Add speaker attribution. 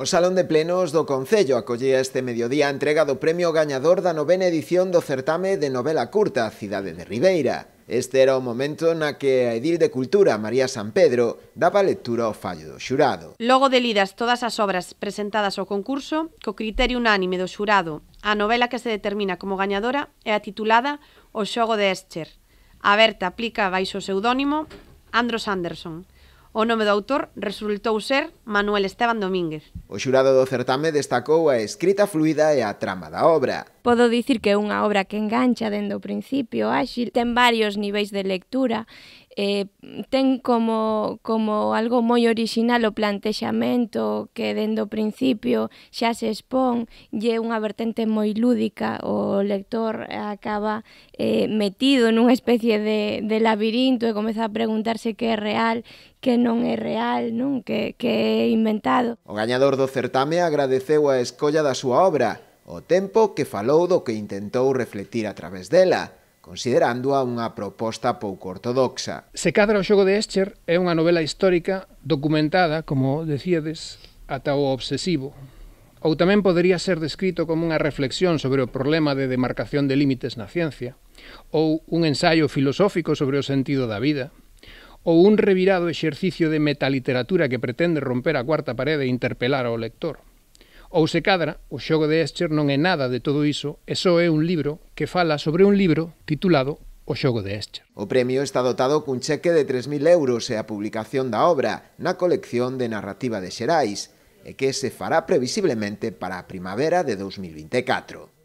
Speaker 1: O Salón de Plenos do Concello acollía este mediodía a entrega do premio gañador da novena edición do certame de novela curta Cidade de Ribeira. Este era o momento na que a Edil de Cultura, María San Pedro, daba lectura ao fallo do xurado.
Speaker 2: Logo de lidas todas as obras presentadas ao concurso, co criterio unánime do xurado, a novela que se determina como gañadora é a titulada O xogo de Escher. Aberta aplica baixo o seudónimo Andros Anderson. O nome do autor resultou ser Manuel Esteban Domínguez.
Speaker 1: O xurado do certame destacou a escrita fluida e a trama da obra,
Speaker 3: Podo dicir que é unha obra que engancha dende o principio, áxil, ten varios niveis de lectura, eh, ten como, como algo moi orixinal o plantexamento que dende o principio xa se expón, lle unha vertente moi lúdica, o lector acaba eh, metido nunha especie de, de labirinto e comeza a preguntarse que é real, que non é real, non que, que é inventado.
Speaker 1: O gañador do certame agradeceu a escolla da súa obra, o tempo que falou do que intentou refletir a través dela, considerándoa unha proposta pouco ortodoxa.
Speaker 4: Se cadra o xogo de Escher é unha novela histórica documentada, como decíades, ata o obsesivo, ou tamén podería ser descrito como unha reflexión sobre o problema de demarcación de límites na ciencia, ou un ensaio filosófico sobre o sentido da vida, ou un revirado exercicio de metaliteratura que pretende romper a cuarta parede e interpelar ao lector. Ou se cadra, o xogo de Escher non é nada de todo iso e só é un libro que fala sobre un libro titulado O xogo de Escher.
Speaker 1: O premio está dotado cun cheque de 3.000 euros e a publicación da obra na colección de narrativa de Xerais, e que se fará previsiblemente para a primavera de 2024.